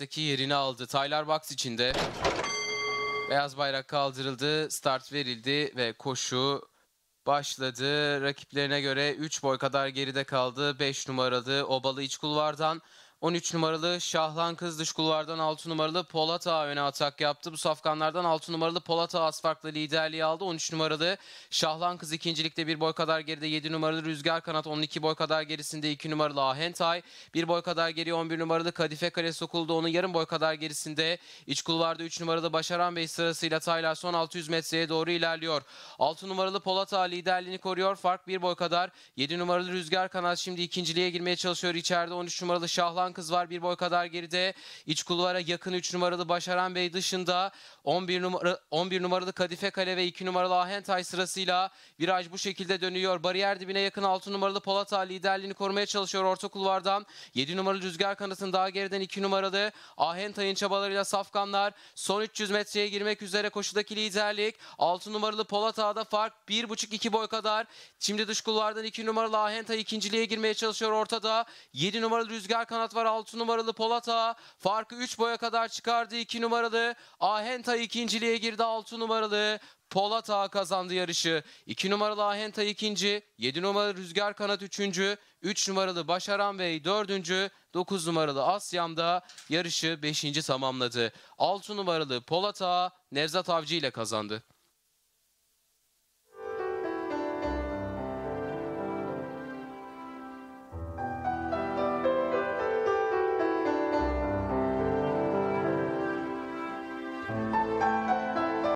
starttaki yerini aldı. Tyler Box içinde. Beyaz bayrak kaldırıldı, start verildi ve koşu başladı. Rakiplerine göre 3 boy kadar geride kaldı. 5 numaralı Obalı iç kulvardan 13 numaralı Şahlan Kız dış kulvardan 6 numaralı Polat Ağa öne atak yaptı. Bu safkanlardan 6 numaralı Polat Ağa az liderliği aldı. 13 numaralı Şahlan Kız ikincilikte bir boy kadar geride 7 numaralı Rüzgar Kanat 12 boy kadar gerisinde 2 numaralı Ahentay. Bir boy kadar geriye 11 numaralı Kadife Kale sokuldu. Onun yarım boy kadar gerisinde iç kulvarda 3 numaralı Başaran Bey sırasıyla Taylar son 600 metreye doğru ilerliyor. 6 numaralı Polat Ağa liderliğini koruyor. Fark bir boy kadar. 7 numaralı Rüzgar Kanat şimdi ikinciliğe girmeye çalışıyor. İçeride 13 numaralı Şahlan Kız var. Bir boy kadar geride. İç kulvara yakın 3 numaralı Başaran Bey dışında 11 numara 11 numaralı Kadife Kale ve 2 numaralı Ahentay sırasıyla viraj bu şekilde dönüyor. Bariyer dibine yakın 6 numaralı Polat Ağa liderliğini korumaya çalışıyor orta kulvardan. 7 numaralı Rüzgar Kanat'ın daha geriden 2 numaralı Ahentay'ın çabalarıyla Safkanlar son 300 metreye girmek üzere koşudaki liderlik. 6 numaralı Polat Ağa'da fark 1,5-2 boy kadar. Şimdi dış kulvardan 2 numaralı Ahentay ikinciliğe girmeye çalışıyor ortada. 7 numaralı Rüzgar Kanat var 6 numaralı Polat Ağa. Farkı 3 boya kadar çıkardı 2 numaralı. Ahentay ikinciliğe girdi 6 numaralı. Polat Ağa kazandı yarışı. 2 numaralı Ahentay ikinci, 7 numaralı Rüzgar Kanat üçüncü, 3 numaralı Başaran Bey dördüncü, 9 numaralı Asyam da yarışı 5. tamamladı. 6 numaralı Polat Ağa Nevzat Avcı ile kazandı.